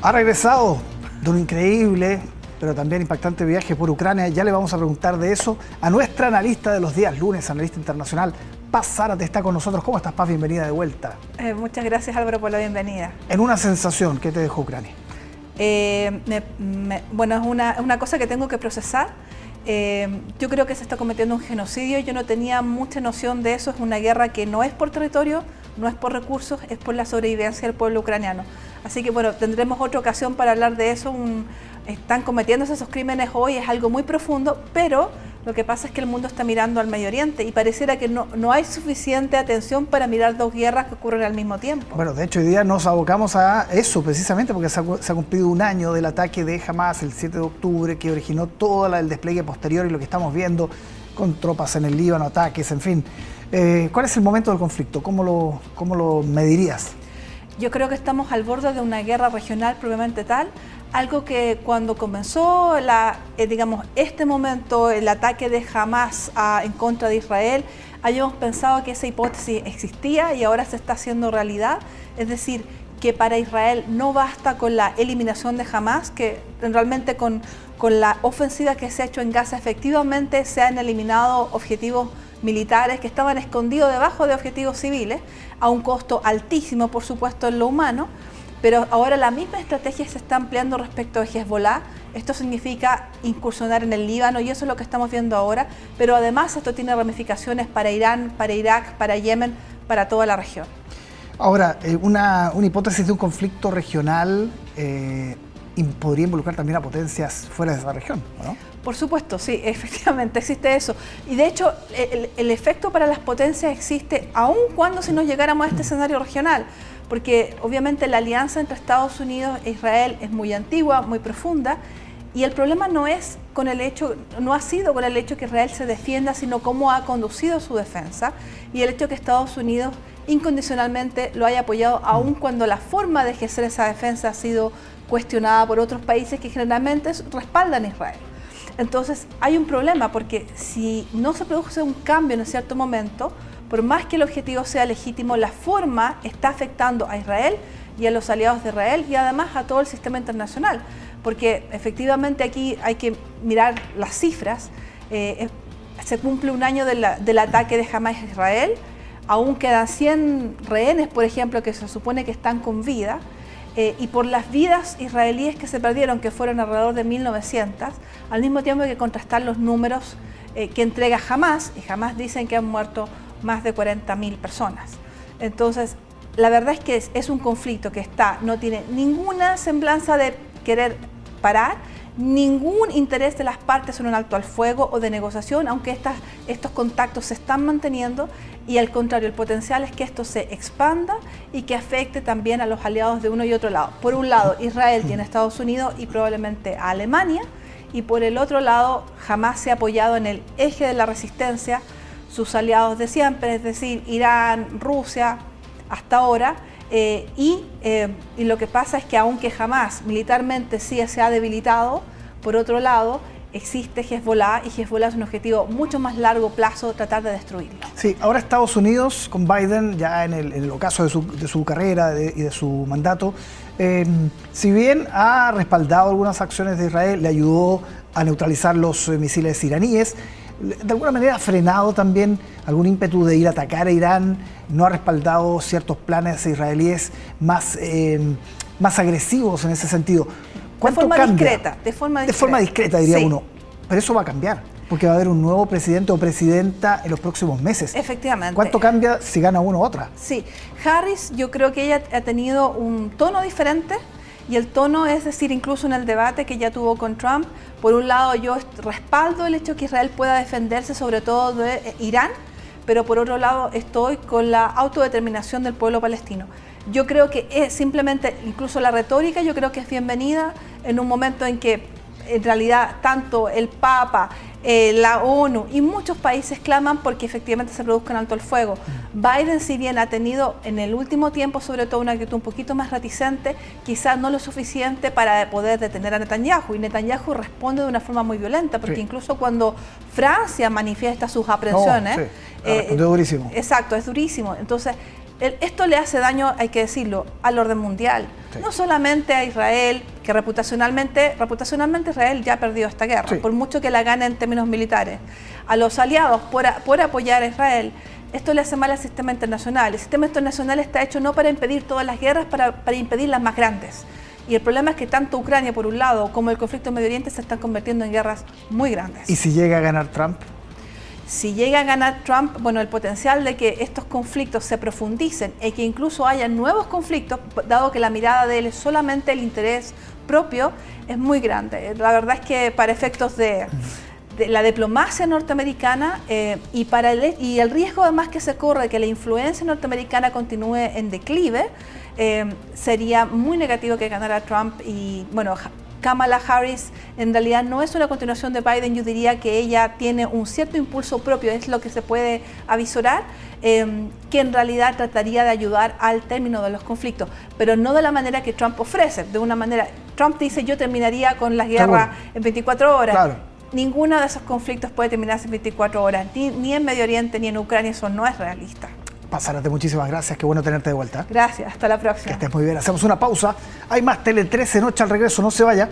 Ha regresado de un increíble, pero también impactante viaje por Ucrania. Ya le vamos a preguntar de eso a nuestra analista de los días lunes, analista internacional. Paz Zárate está con nosotros. ¿Cómo estás, Paz? Bienvenida de vuelta. Eh, muchas gracias, Álvaro, por la bienvenida. En una sensación, ¿qué te dejó Ucrania? Eh, bueno, es una, una, cosa que tengo que procesar. Eh, yo creo que se está cometiendo un genocidio. Yo no tenía mucha noción de eso. Es una guerra que no es por territorio, no es por recursos, es por la sobrevivencia del pueblo ucraniano. Así que bueno, tendremos otra ocasión para hablar de eso. están cometiéndose esos crímenes hoy, es algo muy profundo, pero lo que pasa es que el mundo está mirando al Medio Oriente y pareciera que no, no hay suficiente atención para mirar dos guerras que ocurren al mismo tiempo. Bueno, de hecho hoy día nos abocamos a eso precisamente porque se ha, cumplido un año del ataque de Hamas el 7 de octubre que originó todo el despliegue posterior y lo que estamos viendo con tropas en el Líbano, ataques, en fin. Eh, ¿Cuál es el momento del conflicto? ¿Cómo lo, cómo lo medirías? Yo creo que estamos al borde de una guerra regional probablemente tal, algo que cuando comenzó la, eh, digamos, este momento, el ataque de Hamas en contra de Israel, habíamos pensado que esa hipótesis existía y ahora se está haciendo realidad, es decir, que para Israel no basta con la eliminación de Hamas, que realmente con, con la ofensiva que se ha hecho en Gaza efectivamente se han eliminado objetivos militares que estaban escondidos debajo de objetivos civiles, a un costo altísimo, por supuesto, en lo humano, pero ahora la misma estrategia se está ampliando respecto a Hezbollah. Esto significa incursionar en el Líbano y eso es lo que estamos viendo ahora, pero además esto tiene ramificaciones para Irán, para Irak, para Yemen, para toda la región. Ahora, eh, una, hipótesis de un conflicto regional eh, podría involucrar también a potencias fuera de esa región, ¿no? Por supuesto, sí, efectivamente existe eso. Y de hecho, el, efecto para las potencias existe aun cuando si nos llegáramos a este escenario regional, porque obviamente la alianza entre Estados Unidos e Israel es muy antigua, muy profunda, y el problema no es con el hecho, no ha sido con el hecho que Israel se defienda, sino cómo ha conducido su defensa y el hecho que Estados Unidos incondicionalmente lo haya apoyado, aun cuando la forma de ejercer esa defensa ha sido cuestionada por otros países que generalmente respaldan a Israel. Entonces hay un problema porque si no se produce un cambio en cierto momento, por más que el objetivo sea legítimo, la forma está afectando a Israel y a los aliados de Israel y además a todo el sistema internacional. Porque efectivamente aquí hay que mirar las cifras. Eh, se cumple un año del ataque de Hamas a Israel, aún quedan 100 rehenes, por ejemplo, que se supone que están con vida. Eh, y por las vidas israelíes que se perdieron, que fueron alrededor de 1.900, al mismo tiempo hay que contrastar los números eh, que entrega Hamas, y jamás dicen que han muerto más de 40.000 personas. Entonces, la verdad es que es, un conflicto que está, no tiene ninguna semblanza de querer parar, ningún interés de las partes en un alto al fuego o de negociación, aunque estos contactos se están manteniendo y al contrario, el potencial es que esto se expanda y que afecte también a los aliados de uno y otro lado. Por un lado, Israel tiene Estados Unidos y probablemente a Alemania, y por el otro lado, jamás se ha apoyado en el eje de la resistencia sus aliados de siempre, es decir, Irán, Rusia, hasta ahora, eh, eh, y, lo que pasa es que aunque jamás militarmente sí se ha debilitado, por otro lado, existe Hezbollah y Hezbollah es un objetivo mucho más largo plazo tratar de destruirlo. Sí, ahora Estados Unidos con Biden, ya en el, ocaso de su, carrera y de su mandato, em, si bien ha respaldado algunas acciones de Israel, le ayudó a neutralizar los eh, misiles iraníes, de alguna manera ha frenado también algún ímpetu de ir a atacar a Irán, no ha respaldado ciertos planes israelíes más, eh, más agresivos en ese sentido. De forma discreta, de forma discreta. De forma discreta, diría uno. Pero eso va a cambiar, porque va a haber un nuevo presidente o presidenta en los próximos meses. Efectivamente. ¿Cuánto cambia si gana uno u otra? Sí, Harris yo creo que ella ha tenido un tono diferente y el tono es decir, incluso en el debate que ya tuvo con Trump, por un lado yo respaldo el hecho que Israel pueda defenderse sobre todo de eh, Irán, pero por otro lado estoy con la autodeterminación del pueblo palestino. Yo creo que es simplemente, incluso la retórica, yo creo que es bienvenida en un momento en que en realidad tanto el Papa, eh, la ONU y muchos países claman porque efectivamente se produzca un alto el fuego. Biden, si bien ha tenido en el último tiempo sobre todo una actitud un poquito más reticente, quizás no lo suficiente para poder detener a Netanyahu. Y Netanyahu responde de una forma muy violenta, porque incluso cuando Francia manifiesta sus aprensiones... es durísimo. Exacto, es durísimo. Entonces, esto le hace daño, hay que decirlo, al orden mundial. No solamente a Israel, que reputacionalmente, reputacionalmente Israel ya ha perdido esta guerra, por mucho que la gane en términos militares. A los aliados por, por apoyar a Israel, esto le hace mal al sistema internacional. El sistema internacional está hecho no para impedir todas las guerras, para, para impedir las más grandes. Y el problema es que tanto Ucrania por un lado como el conflicto en Medio Oriente se están convirtiendo en guerras muy grandes. ¿Y si llega a ganar Trump? Si llega a ganar Trump, bueno, el potencial de que estos conflictos se profundicen y que incluso haya nuevos conflictos, dado que la mirada de él es solamente el interés propio, es muy grande. La verdad es que para efectos de, la diplomacia norteamericana eh, y, para el, y el riesgo además que se corre de que la influencia norteamericana continúe en declive, eh, sería muy negativo que ganara Trump y, bueno, Kamala Harris. En realidad no es una continuación de Biden, yo diría que ella tiene un cierto impulso propio, es lo que se puede avisorar, em, que en realidad trataría de ayudar al término de los conflictos, pero no de la manera que Trump ofrece, de una manera, Trump dice yo terminaría con la guerra en 24 horas. Ninguno de esos conflictos puede terminarse en 24 horas, ni, ni en Medio Oriente ni en Ucrania, eso no es realista. Pasarate, muchísimas gracias. Qué bueno tenerte de vuelta. Gracias, hasta la próxima. Que estés muy bien. Hacemos una pausa. Hay más Tele 13 Noche al regreso, no se vaya.